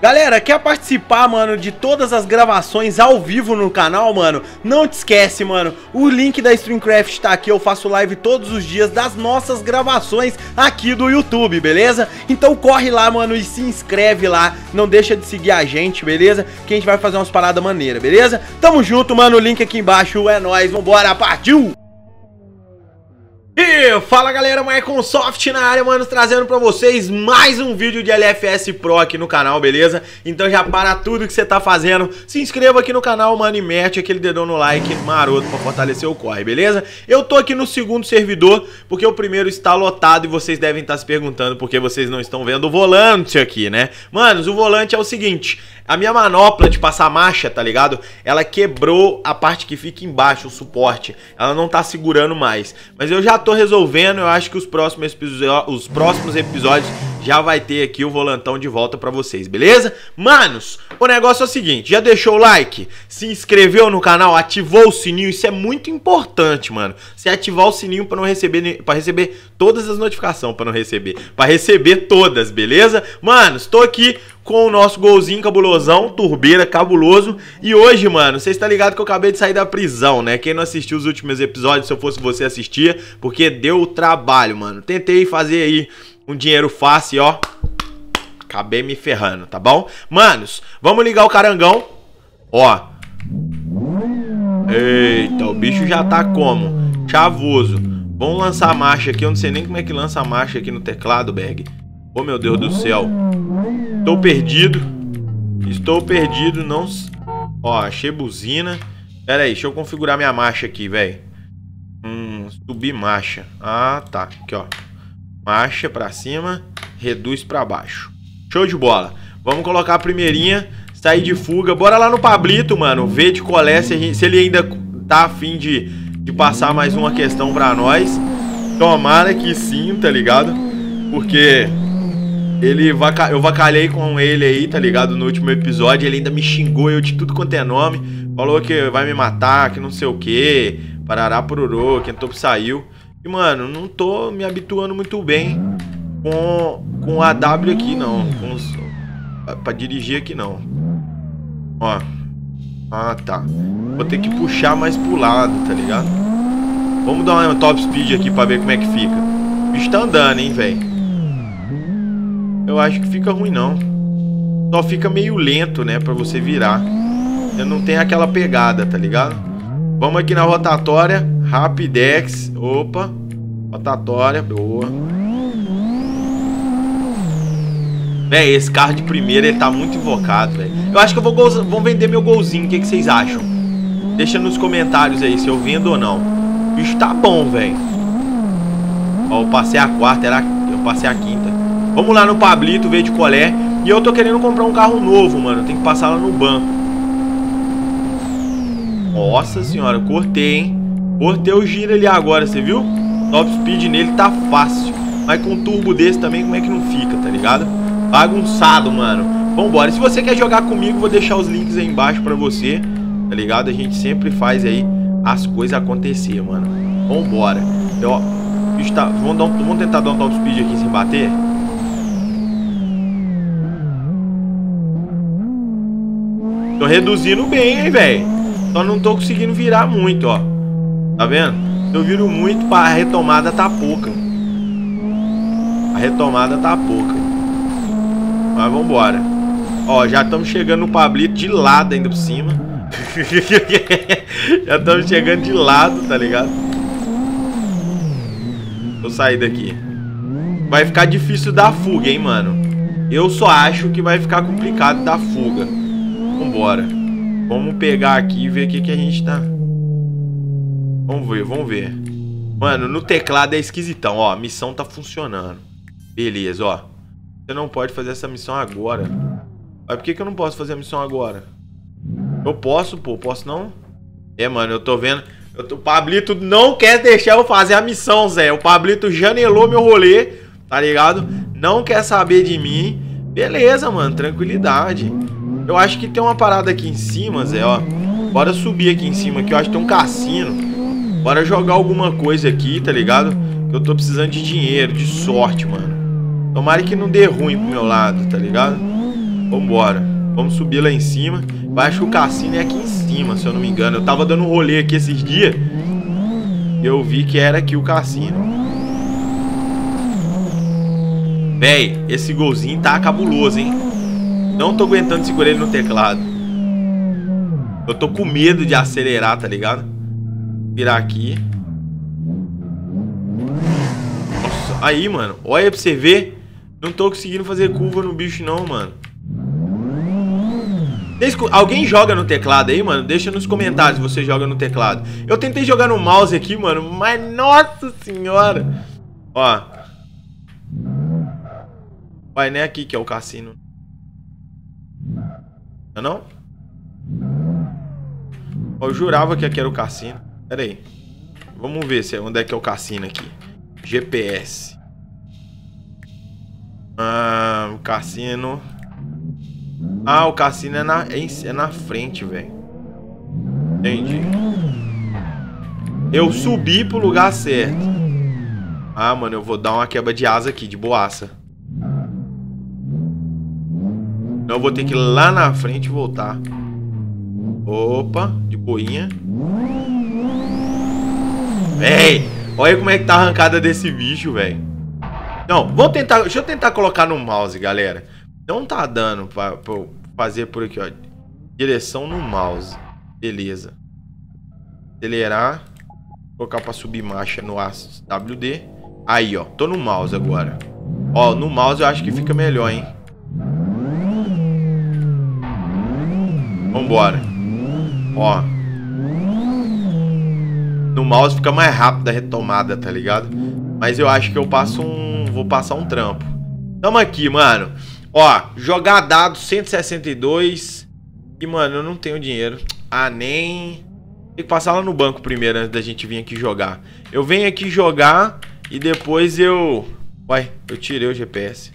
Galera, quer participar, mano, de todas as gravações ao vivo no canal, mano? Não te esquece, mano, o link da Streamcraft tá aqui, eu faço live todos os dias das nossas gravações aqui do YouTube, beleza? Então corre lá, mano, e se inscreve lá, não deixa de seguir a gente, beleza? Que a gente vai fazer umas paradas maneiras, beleza? Tamo junto, mano, o link aqui embaixo, é nóis, vambora, partiu! Fala galera, Microsoft na área, mano, trazendo pra vocês mais um vídeo de LFS Pro aqui no canal, beleza? Então já para tudo que você tá fazendo, se inscreva aqui no canal, mano, e mete aquele dedão no like maroto pra fortalecer o corre, beleza? Eu tô aqui no segundo servidor, porque o primeiro está lotado e vocês devem estar se perguntando por que vocês não estão vendo o volante aqui, né? Manos, o volante é o seguinte, a minha manopla de passar marcha, tá ligado? Ela quebrou a parte que fica embaixo, o suporte. Ela não tá segurando mais. Mas eu já tô resolvendo, eu acho que os próximos, os próximos episódios já vai ter aqui o volantão de volta pra vocês, beleza? Manos, o negócio é o seguinte, já deixou o like? Se inscreveu no canal? Ativou o sininho? Isso é muito importante, mano. Você ativar o sininho pra não receber, para receber todas as notificações, pra não receber, pra receber todas, beleza? Manos, tô aqui com o nosso golzinho cabulosão, turbeira cabuloso. E hoje, mano, você está ligado que eu acabei de sair da prisão, né? Quem não assistiu os últimos episódios, se eu fosse você, assistia, porque deu trabalho, mano. Tentei fazer aí um dinheiro fácil, ó. Acabei me ferrando, tá bom? Manos, vamos ligar o carangão. Ó. Eita, o bicho já tá como? Chavoso. Vamos lançar a marcha aqui. Eu não sei nem como é que lança a marcha aqui no teclado, Berg. Oh, meu Deus do céu. Estou perdido. Estou perdido, não... Ó, achei buzina. Pera aí, deixa eu configurar minha marcha aqui, velho. Hum, subir marcha. Ah, tá. Aqui, ó. Marcha pra cima, reduz pra baixo. Show de bola. Vamos colocar a primeirinha, sair de fuga. Bora lá no Pablito, mano, ver de colé se, gente, se ele ainda tá afim de, de passar mais uma questão pra nós. Tomara que sim, tá ligado? Porque ele vaca... eu vacalhei com ele aí, tá ligado? No último episódio, ele ainda me xingou eu de tudo quanto é nome. Falou que vai me matar, que não sei o que. Parará pororô, que topo saiu. E, mano, não tô me habituando muito bem com, com a W aqui, não. Com os... Pra dirigir aqui, não. Ó. Ah, tá. Vou ter que puxar mais pro lado, tá ligado? Vamos dar uma top speed aqui pra ver como é que fica. O bicho tá andando, hein, velho eu acho que fica ruim não. Só fica meio lento, né, pra você virar. Eu não tem aquela pegada, tá ligado? Vamos aqui na rotatória, Rapidex, opa, rotatória, boa. Véi, esse carro de primeira, ele tá muito invocado, velho. Eu acho que eu vou, vou vender meu golzinho, o que, que vocês acham? Deixa nos comentários aí se eu vendo ou não. Bicho tá bom, velho. Ó, eu passei a quarta, era... eu passei a quinta. Vamos lá no Pablito ver de colé. E eu tô querendo comprar um carro novo, mano. Tem que passar lá no banco. Nossa senhora, cortei, hein? Cortei o giro ali agora, você viu? Top speed nele tá fácil. Mas com um turbo desse também, como é que não fica, tá ligado? Bagunçado, mano. Vambora. Se você quer jogar comigo, vou deixar os links aí embaixo pra você. Tá ligado? A gente sempre faz aí as coisas acontecer, mano. Vambora. Ó, tá... vamos, um... vamos tentar dar um top speed aqui sem bater. Tô reduzindo bem, hein, velho. Só não tô conseguindo virar muito, ó. Tá vendo? Eu viro muito, a retomada tá pouca. A retomada tá pouca. Mas vambora. Ó, já estamos chegando no Pablito de lado ainda por cima. já estamos chegando de lado, tá ligado? Vou sair daqui. Vai ficar difícil dar fuga, hein, mano. Eu só acho que vai ficar complicado dar fuga. Vambora. Vamos pegar aqui e ver o que, que a gente tá... Vamos ver, vamos ver. Mano, no teclado é esquisitão, ó. A missão tá funcionando. Beleza, ó. Você não pode fazer essa missão agora. Mas por que, que eu não posso fazer a missão agora? Eu posso, pô. Posso não? É, mano, eu tô vendo... Eu tô... O Pablito não quer deixar eu fazer a missão, Zé. O Pablito janelou meu rolê, tá ligado? Não quer saber de mim. Beleza, mano. Tranquilidade. Eu acho que tem uma parada aqui em cima, Zé, ó. Bora subir aqui em cima, que eu acho que tem um cassino. Bora jogar alguma coisa aqui, tá ligado? Eu tô precisando de dinheiro, de sorte, mano. Tomara que não dê ruim pro meu lado, tá ligado? Vambora. Vamos subir lá em cima. Eu acho que o cassino é aqui em cima, se eu não me engano. Eu tava dando um rolê aqui esses dias. E eu vi que era aqui o cassino. Véi, esse golzinho tá cabuloso, hein? Não tô aguentando segurar ele no teclado. Eu tô com medo de acelerar, tá ligado? Virar aqui. Nossa, aí, mano. Olha pra você ver. Não tô conseguindo fazer curva no bicho, não, mano. Alguém joga no teclado aí, mano? Deixa nos comentários se você joga no teclado. Eu tentei jogar no mouse aqui, mano, mas nossa senhora. Ó, Vai, nem aqui que é o cassino. Não é não? Eu jurava que aqui era o cassino. Pera aí. Vamos ver se é, onde é que é o cassino aqui. GPS. Ah, o cassino. Ah, o cassino é na, é, é na frente, velho. Entendi. Eu subi pro lugar certo. Ah, mano, eu vou dar uma quebra de asa aqui, de boaça. Então eu vou ter que ir lá na frente voltar. Opa, de boinha. Véi, olha como é que tá a arrancada desse bicho, velho. Não, vamos tentar... Deixa eu tentar colocar no mouse, galera. Não tá dando pra, pra fazer por aqui, ó. Direção no mouse. Beleza. Acelerar. Colocar pra subir marcha no WD. Aí, ó. Tô no mouse agora. Ó, no mouse eu acho que fica melhor, hein. Vambora. Ó. No mouse fica mais rápido a retomada, tá ligado? Mas eu acho que eu passo um... Vou passar um trampo. Tamo aqui, mano. Ó, jogar dado 162. E, mano, eu não tenho dinheiro. Ah, nem... Tem que passar lá no banco primeiro antes da gente vir aqui jogar. Eu venho aqui jogar e depois eu... Uai, eu tirei o GPS.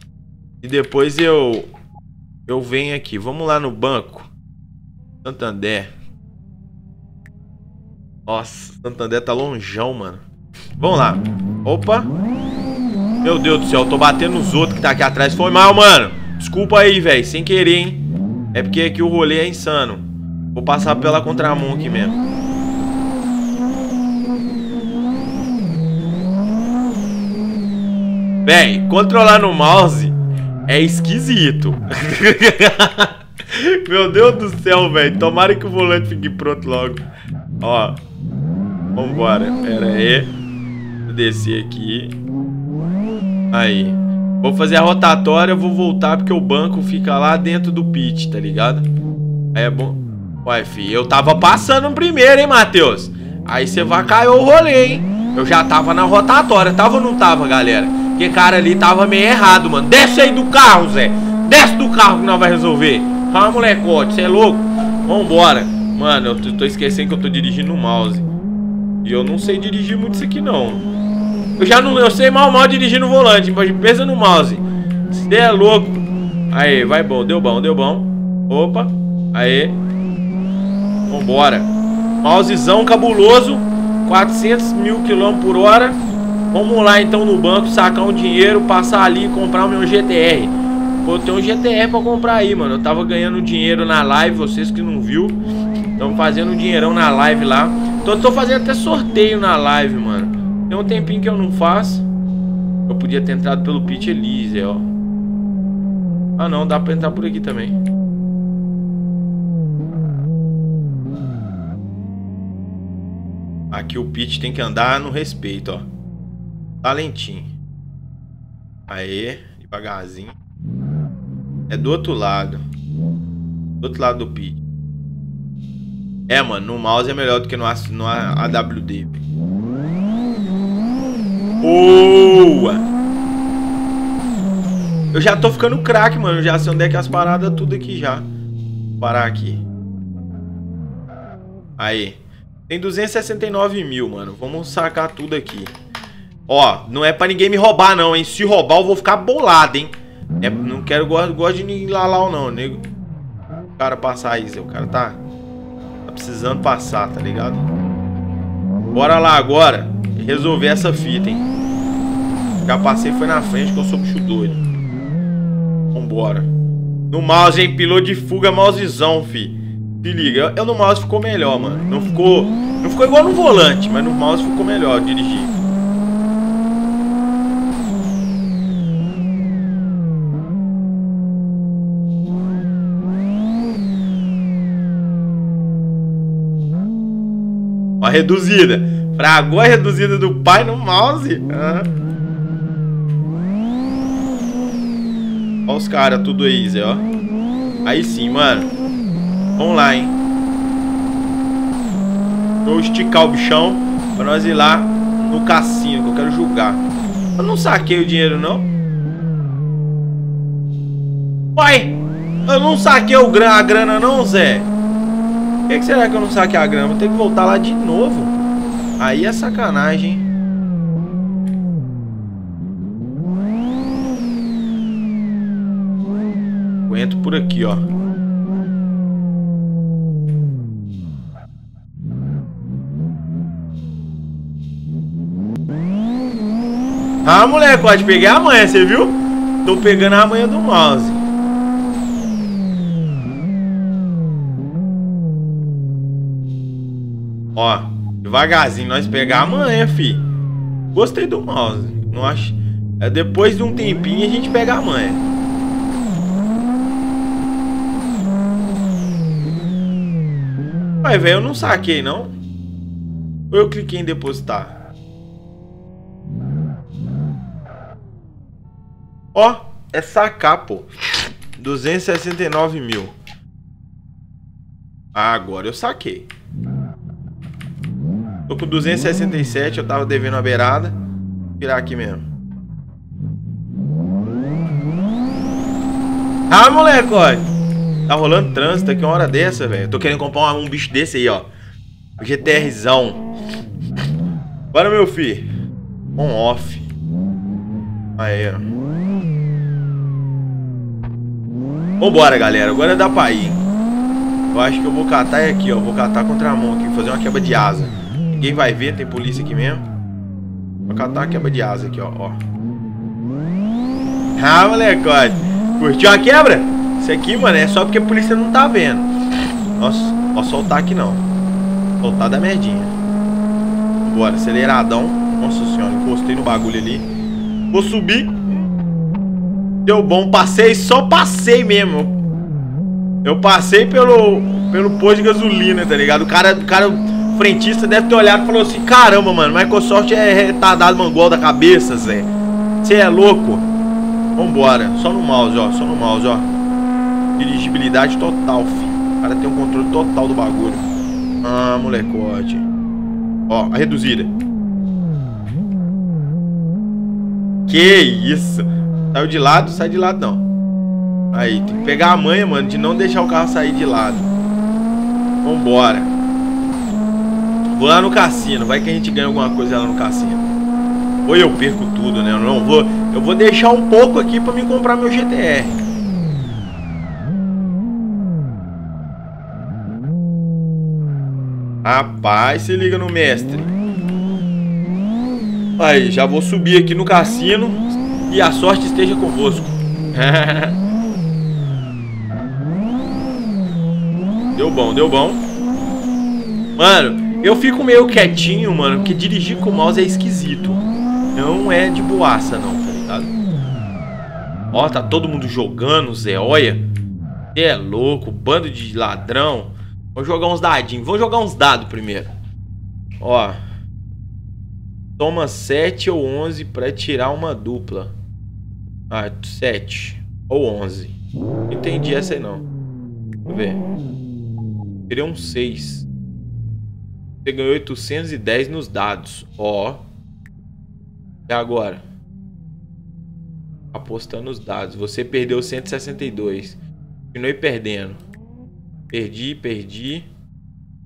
E depois eu... Eu venho aqui. Vamos lá no banco. Santander. Nossa, Santander tá longeão, mano. Vamos lá. Opa. Meu Deus do céu, tô batendo nos outros que tá aqui atrás. Foi mal, mano. Desculpa aí, velho. Sem querer, hein. É porque aqui o rolê é insano. Vou passar pela contramão aqui mesmo. Véi, controlar no mouse é esquisito. Meu Deus do céu, velho. Tomara que o volante fique pronto logo. Ó. Vambora. Pera aí. Vou descer aqui. Aí. Vou fazer a rotatória, vou voltar porque o banco fica lá dentro do pit, tá ligado? Aí é bom. Ué, fi, eu tava passando primeiro, hein, Matheus? Aí você vai cair o rolê, hein? Eu já tava na rotatória, tava ou não tava, galera? Porque cara ali tava meio errado, mano. Desce aí do carro, Zé. Desce do carro que nós vai resolver. Calma, molecote, você é louco? Vambora. Mano, eu tô esquecendo que eu tô dirigindo no mouse. E eu não sei dirigir muito isso aqui, não. Eu já não... Eu sei mal, mal dirigir no volante. Mas no mouse. Você é louco. Aí, vai bom. Deu bom, deu bom. Opa. Aí. Vambora. Mousezão cabuloso. 400 mil quilômetros por hora. Vamos lá, então, no banco, sacar um dinheiro, passar ali e comprar o meu GTR. Pô, tem um GTR pra comprar aí, mano. Eu tava ganhando dinheiro na live, vocês que não viu. Estão fazendo um dinheirão na live lá. Eu tô fazendo até sorteio na live, mano. Tem um tempinho que eu não faço. Eu podia ter entrado pelo Pit Elise, ó. Ah não, dá pra entrar por aqui também. Aqui o Pit tem que andar no respeito, ó. Tá lentinho. Aê, devagarzinho. É do outro lado. Do outro lado do pit. É, mano, no mouse é melhor do que no, no AWD. Boa! Eu já tô ficando craque, mano. Já sei onde é que as paradas tudo aqui já. Vou parar aqui. Aí. Tem 269 mil, mano. Vamos sacar tudo aqui. Ó, não é pra ninguém me roubar, não, hein? Se roubar, eu vou ficar bolado, hein? É, não quero gosto, gosto de lá lá não, nego. O cara passar isso, o cara tá tá precisando passar, tá ligado? Bora lá agora resolver essa fita, hein? Já passei foi na frente que eu sou bicho doido. Vambora. No mouse, hein? Piloto de fuga, mousezão, fi. Se liga. Eu no mouse ficou melhor, mano. Não ficou... Não ficou igual no volante, mas no mouse ficou melhor dirigir. Reduzida. Fragou a reduzida do pai no mouse. Ah. Ó os caras, tudo easy, ó. Aí sim, mano. Vamos lá, hein. Vou esticar o bichão pra nós ir lá no cassino, que eu quero julgar. Eu não saquei o dinheiro, não. Pai, eu não saquei o gra a grana, não, Zé. Que, que será que eu não saquei a grana? Vou ter que voltar lá de novo. Aí é sacanagem, entro por aqui, ó. Ah, moleque, pode pegar a manha, você viu? Tô pegando a manha do mouse. Ó, devagarzinho, nós pegar a manha, fi. Gostei do mouse. Não acho. É depois de um tempinho a gente pega a manha. Velho, eu não saquei, não. Ou eu cliquei em depositar? Ó, é sacar, pô. 269 mil. Ah, agora eu saquei. Tô com 267, eu tava devendo a beirada. Vou virar aqui mesmo. Ah, moleque, olha. Tá rolando trânsito aqui uma hora dessa, velho. Tô querendo comprar um, um bicho desse aí, ó. GTRzão. Bora, meu filho. On off. Aí, ó. Vambora, galera. Agora dá pra ir. Eu acho que eu vou catar aqui, ó. Vou catar contra a mão aqui. Fazer uma quebra de asa. Ninguém vai ver, tem polícia aqui mesmo. Vou catar a quebra de asa aqui, ó. ó. Ah, moleque, ó. Curtiu a quebra? Isso aqui, mano, é só porque a polícia não tá vendo. Nossa, ó, soltar aqui não. Soltar da merdinha. Bora, aceleradão. Nossa senhora, encostei no bagulho ali. Vou subir. Deu bom, passei, só passei mesmo. Eu passei pelo, pelo posto de gasolina, tá ligado? O cara, o cara frentista deve ter olhado e falou assim: Caramba, mano, Microsoft é retardado mangol da cabeça, Zé. Você é louco? Vambora, só no mouse, ó, só no mouse, ó. Dirigibilidade total, filho. O cara tem um controle total do bagulho. Ah, molecote. Ó, a reduzida. Que isso? Saiu de lado, sai de lado não. Aí, tem que pegar a manha, mano, de não deixar o carro sair de lado. Vambora. Vou lá no cassino, vai que a gente ganha alguma coisa lá no cassino. Ou eu perco tudo, né? Eu não vou. Eu vou deixar um pouco aqui pra me comprar meu GTR. Rapaz, se liga no mestre. Aí, já vou subir aqui no cassino. E a sorte esteja convosco. deu bom, deu bom. Mano, eu fico meio quietinho, mano, porque dirigir com o mouse é esquisito. Não é de boaça, não, tá ligado? Ó, tá todo mundo jogando, Zé, olha. É louco, bando de ladrão. Vamos jogar uns dadinhos. Vamos jogar uns dados primeiro. Ó. Toma 7 ou 11 pra tirar uma dupla. Ah, 7 ou 11. Não entendi essa aí não. Deixa eu ver. Seria um 6. Você ganhou 810 nos dados. Ó. E agora? Apostando os dados. Você perdeu 162. Continuei perdendo. Perdi, perdi.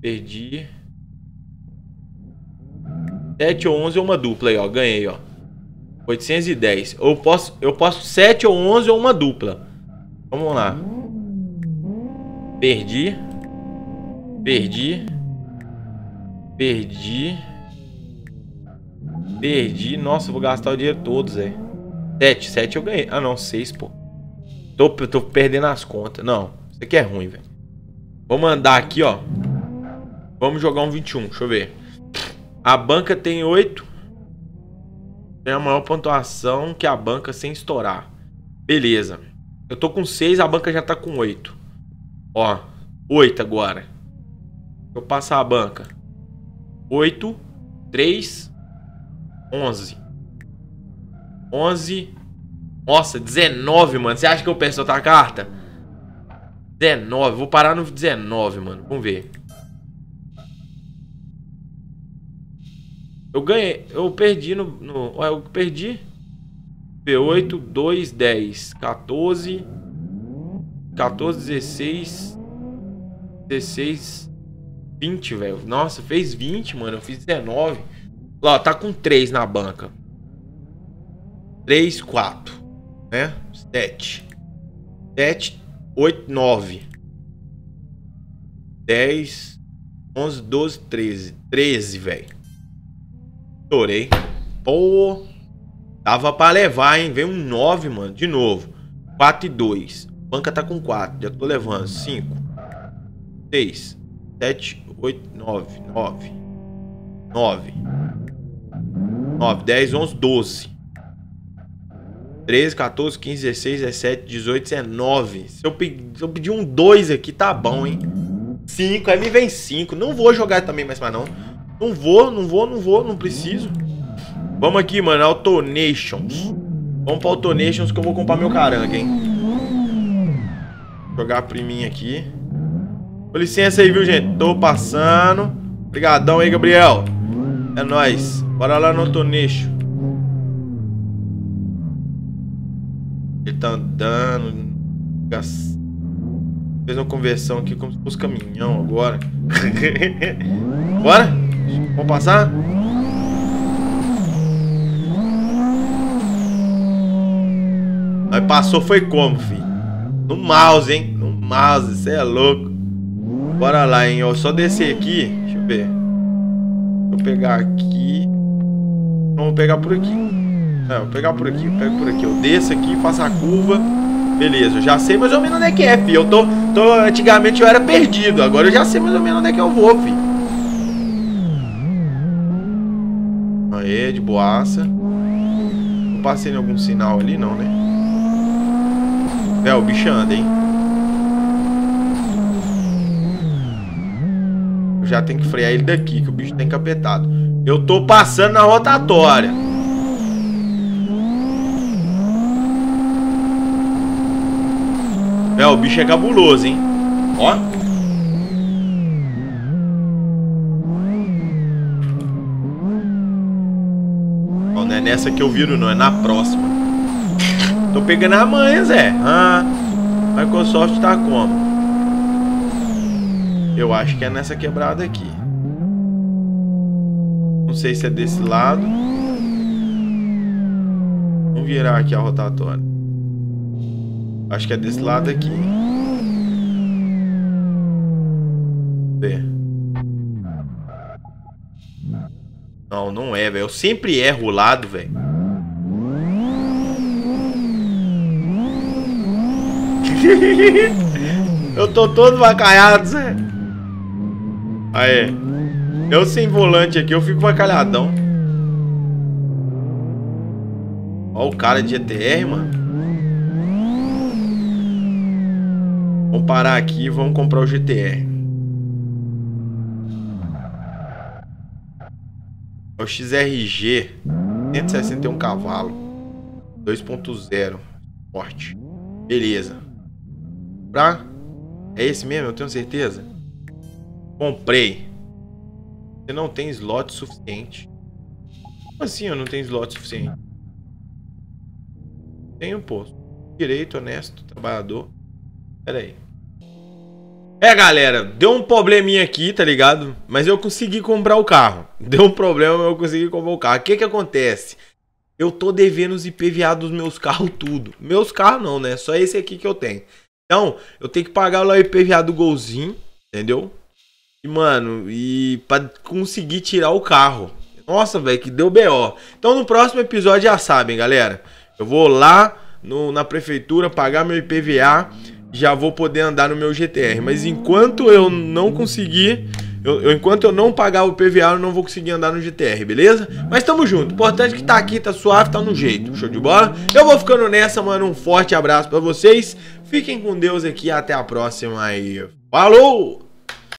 Perdi. 7 ou 11 é uma dupla aí, ó. Ganhei, ó. 810. Eu posso, eu posso 7 ou 11 ou uma dupla. Vamos lá. Perdi. Perdi. Perdi. Perdi. Nossa, vou gastar o dinheiro todo, Zé. 7. 7 eu ganhei. Ah, não. 6, pô. Tô, tô perdendo as contas. Não, isso aqui é ruim, velho. Vou mandar aqui, ó. Vamos jogar um 21, deixa eu ver. A banca tem 8. Tem a maior pontuação que a banca sem estourar. Beleza. Eu tô com 6, a banca já tá com 8. Ó, 8 agora. Eu passar a banca. 8, 3, 11. 11. Nossa, 19, mano. Você acha que eu peço outra carta? 19. Vou parar no 19, mano. Vamos ver. Eu ganhei. Eu perdi no. no eu perdi. P8, 2, 10, 14. 14, 16. 16. 20, velho. Nossa, fez 20, mano. Eu fiz 19. Ó, tá com 3 na banca. 3, 4. Né? 7. 7, 8, 9. 10, 11, 12, 13. 13, velho. Estourei. Pô. Dava pra levar, hein? Veio um 9, mano. De novo. 4 e 2. Banca tá com 4. Já tô levando. 5. 6. 7, 8, 9. 9. 9. 9, 10, 11, 12. 13, 14, 15, 16, 17, 18, 19. Se eu, pedir, se eu pedir um 2 aqui, tá bom, hein? 5, aí me vem 5. Não vou jogar também mais pra não. Não vou, não vou, não vou, não preciso. Vamos aqui, mano, Autonations. Vamos pra Autonations que eu vou comprar meu caranga, hein. Jogar a priminha aqui. Com licença aí, viu, gente? Tô passando. Obrigadão aí, Gabriel. É nóis. Bora lá no Autonation. Ele tá andando. Fez uma conversão aqui como se fosse caminhão agora. Bora? Vamos passar? Aí passou foi como, filho? No mouse, hein? No mouse, você é louco. Bora lá, hein? Eu só descer aqui. Deixa eu ver. Vou pegar aqui. Vamos pegar por aqui. É, vou pegar por aqui. Eu pego por aqui. Eu desço aqui, faço a curva. Beleza, eu já sei mais ou menos onde é que é, filho. Eu tô, tô. Antigamente eu era perdido. Agora eu já sei mais ou menos onde é que eu vou, filho. Aê, de boaça. Não passei em algum sinal ali, não, né? É, o bicho anda, hein? Eu já tenho que frear ele daqui, que o bicho tá encapetado. Eu tô passando na rotatória. É, o bicho é cabuloso, hein? Ó. nessa que eu viro, não. É na próxima. Tô pegando a manha, Zé. Ah, Microsoft tá como? Eu acho que é nessa quebrada aqui. Não sei se é desse lado. Vamos virar aqui a rotatória. Acho que é desse lado aqui. Ver. Não, não é, velho. Eu sempre erro o lado, velho. eu tô todo vacalhado, Zé. Aí. Eu sem volante aqui, eu fico vacalhadão. Ó o cara de GTR, mano. Vamos parar aqui e vamos comprar o GTR. É o XRG 161 cavalo 2.0 Forte Beleza Pra... É esse mesmo? Eu tenho certeza Comprei Você não tem slot suficiente Como assim eu não tenho slot suficiente? Tenho, pô Direito, honesto, trabalhador Pera aí é, galera, deu um probleminha aqui, tá ligado? Mas eu consegui comprar o carro. Deu um problema, mas eu consegui comprar o carro. O que que acontece? Eu tô devendo os IPVA dos meus carros tudo. Meus carros não, né? Só esse aqui que eu tenho. Então, eu tenho que pagar lá o IPVA do golzinho, entendeu? E, mano, e pra conseguir tirar o carro. Nossa, velho, que deu BO. Então, no próximo episódio já sabem, galera. Eu vou lá no, na prefeitura, pagar meu IPVA, já vou poder andar no meu GTR. Mas enquanto eu não conseguir, eu, eu, enquanto eu não pagar o IPVA, eu não vou conseguir andar no GTR, beleza? Mas tamo junto. Importante que tá aqui, tá suave, tá no jeito. Show de bola? Eu vou ficando nessa, mano. Um forte abraço para vocês. Fiquem com Deus aqui. Até a próxima e falou!